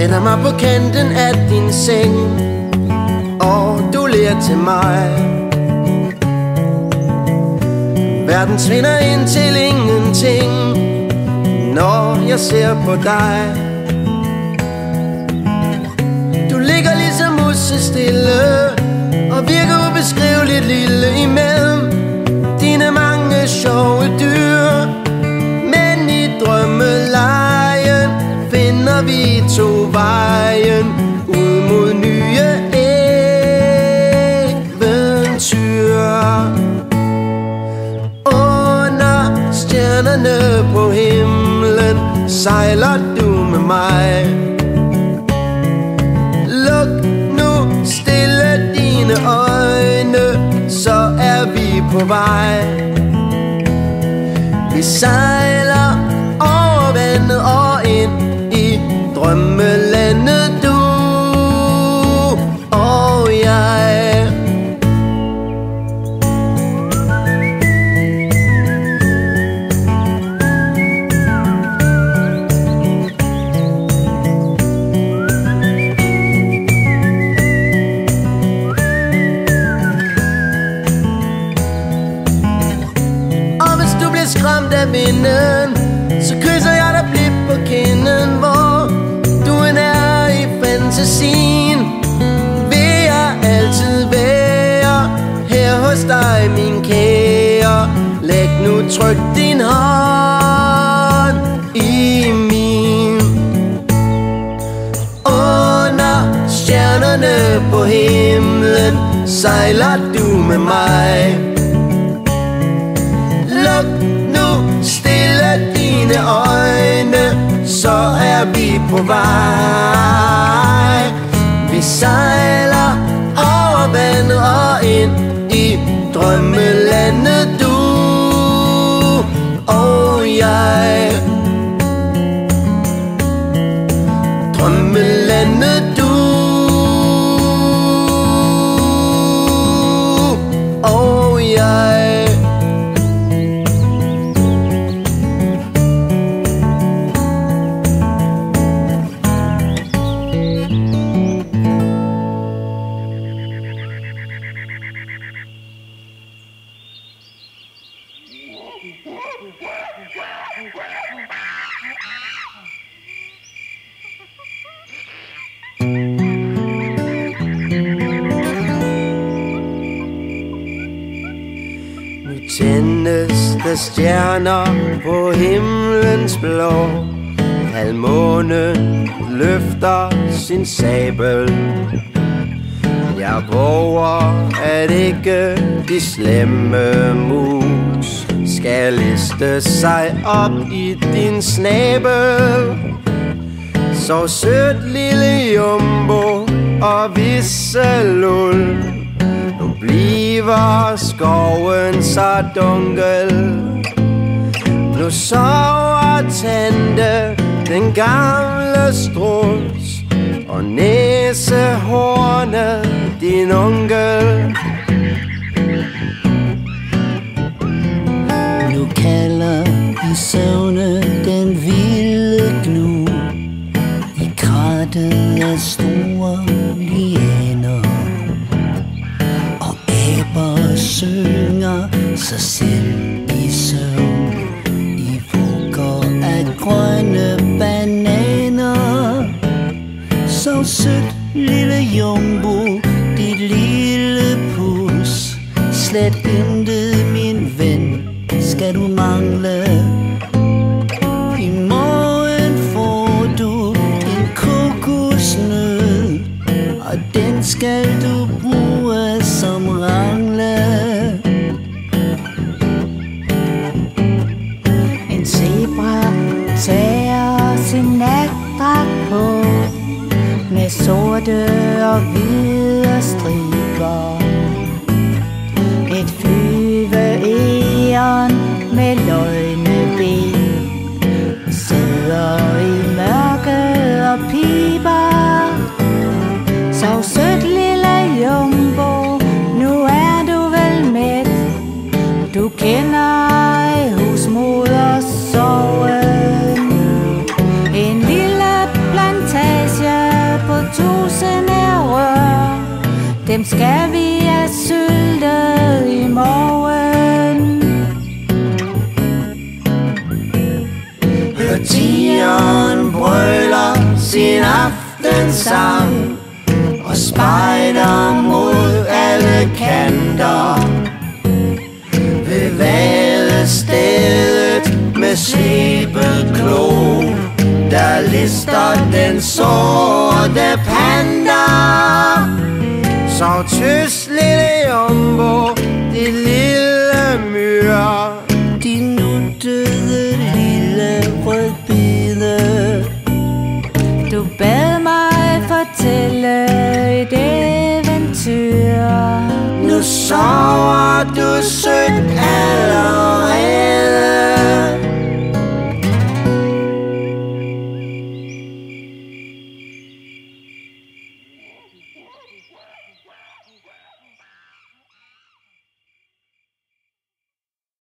Sender mig på kanten af din seng Og du ler til mig. Verden svinder ind til ingenting Når jeg ser på dig. Du ligger ligesom stille Og virker ubeskriveligt lille imellem vejen Ud mod nye eventyr. Under stjernerne på himlen Sejler du med mig. Luk nu stille dine øjne Så er vi på vej. Vi sejler skræmt Så kysser jeg dig blidt på kinden Hvor du end er i fantasien. Vil jeg altid være Her hos dig min kære? Læg nu tryk din hånd i min. Under stjernerne på himlen Sejler du med mig stille dine øjne Så er vi på vej. Vi sejler over vandet og ind i drømmelandet. Tændes der stjerner på himlens blå. Halvmånen løfter sin sabel. Jeg våger at ikke de slemme mus Skal liste sig op i din snabel. Så sødt lille jumbo og visselul var skoven så dunkel. Nu sover tante den gamle strus Og næsehornet din onkel. Sødt lille jumbo, dit lille pus Slet intet min ven, skal du mangle I morgen får du en kokosnød Og den skal du bruge som rang. Sorte og hvide striber. Et flyve eon en sang Og spejder mod alle kanter. Ved vadestedet med slebet klo Der lister den sorte panda. Så tys lille jumbo, de lille myr Din nuttede lille rødbide. Du bad the song or to a certain end.